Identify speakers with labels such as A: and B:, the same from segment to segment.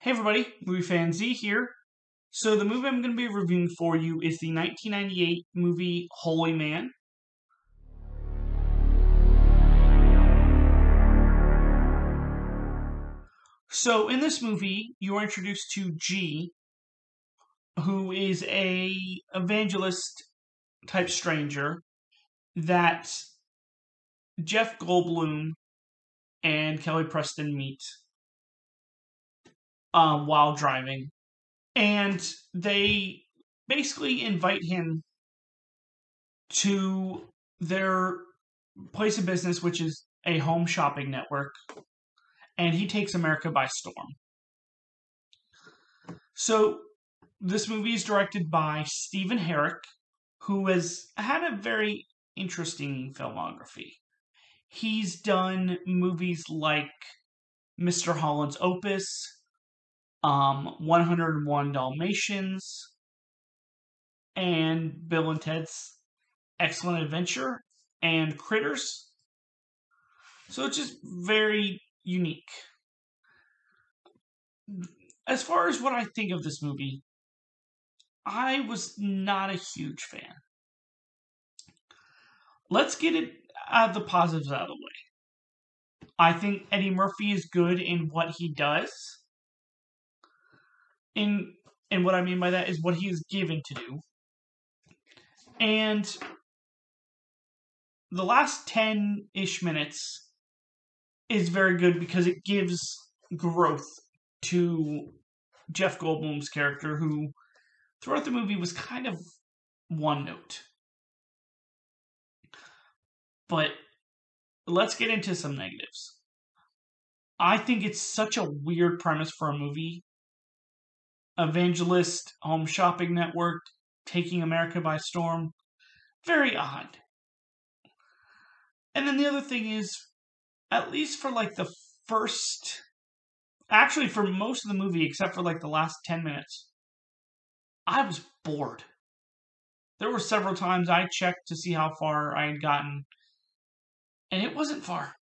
A: Hey everybody, movie fan Z here. So the movie I'm going to be reviewing for you is the 1998 movie Holy Man. So in this movie, you are introduced to G, who is a evangelist type stranger that Jeff Goldblum and Kelly Preston meet um, while driving, and they basically invite him to their place of business, which is a home shopping network, and he takes America by storm. So, this movie is directed by Stephen Herek, who has had a very interesting filmography. He's done movies like Mr. Holland's Opus, um, 101 Dalmatians, and Bill and Ted's Excellent Adventure, and Critters. So it's just very unique. As far as what I think of this movie, I was not a huge fan. Let's get it uh, the positives out of the way. I think Eddie Murphy is good in what he does. In and what I mean by that is what he is given to do. And the last 10 ish minutes is very good because it gives growth to Jeff Goldblum's character, who throughout the movie was kind of one note. But let's get into some negatives. I think it's such a weird premise for a movie. Evangelist Home Shopping Network taking America by storm. Very odd. And then the other thing is, at least for like the first, actually for most of the movie, except for like the last 10 minutes, I was bored. There were several times I checked to see how far I had gotten and it wasn't far.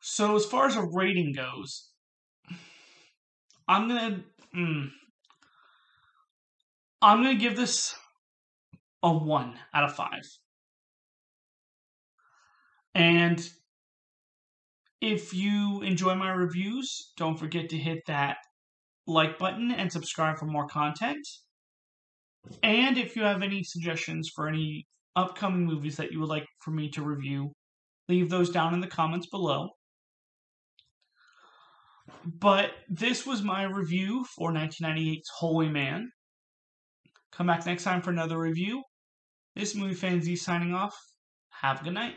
A: So as far as a rating goes, I'm gonna mm, I'm gonna give this a one out of five. And if you enjoy my reviews, don't forget to hit that like button and subscribe for more content. And if you have any suggestions for any upcoming movies that you would like for me to review, leave those down in the comments below. But this was my review for 1998's Holy Man. Come back next time for another review. This movie fan Z signing off. Have a good night.